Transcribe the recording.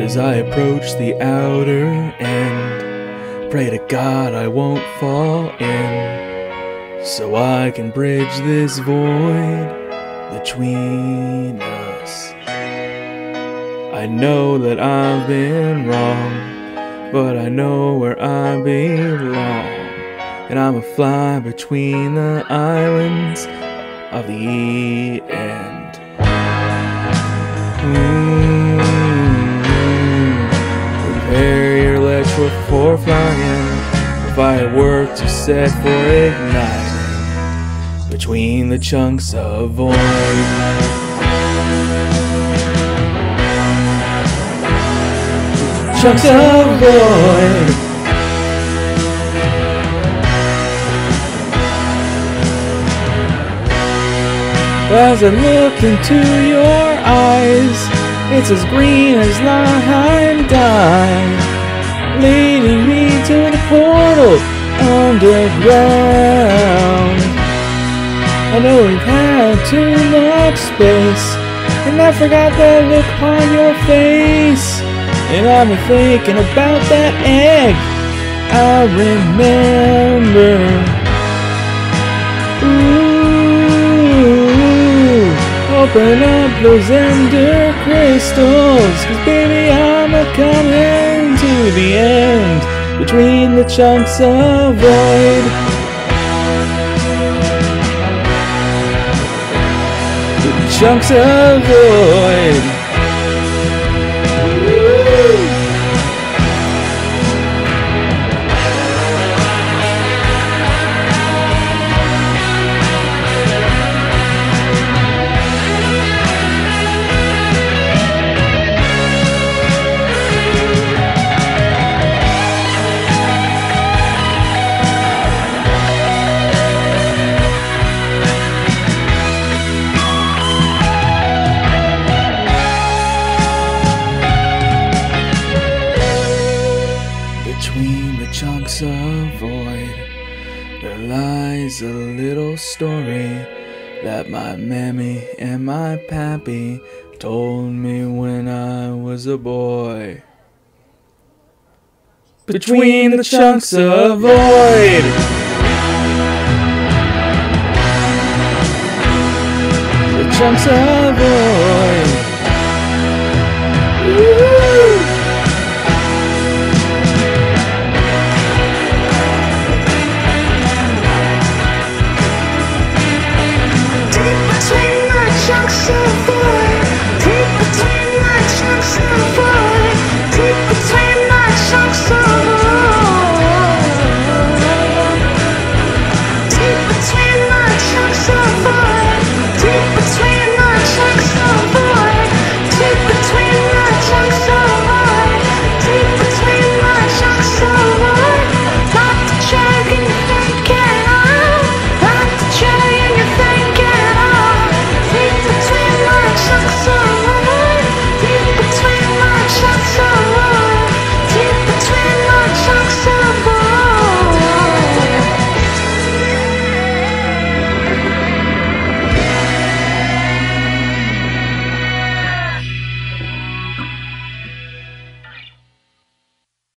as I approach the outer end. Pray to God I won't fall in, so I can bridge this void between us. I know that I've been wrong, but I know where I belong. And I'm a fly between the islands of the end. Ooh, for flying. Firework to set for igniting between the chunks of void. chunks of void. As I look into your eyes, it's as green as lime dye, underground. I know we've had too much space, and I forgot that look upon your face. And I'm thinking about that egg. I remember. Ooh, open up those ender crystals. Cause baby, I'm a coming to the end between the chunks of void. The chunks of void. Between the chunks of void, there lies a little story that my mammy and my pappy told me when I was a boy. Between the chunks of void. The chunks of void.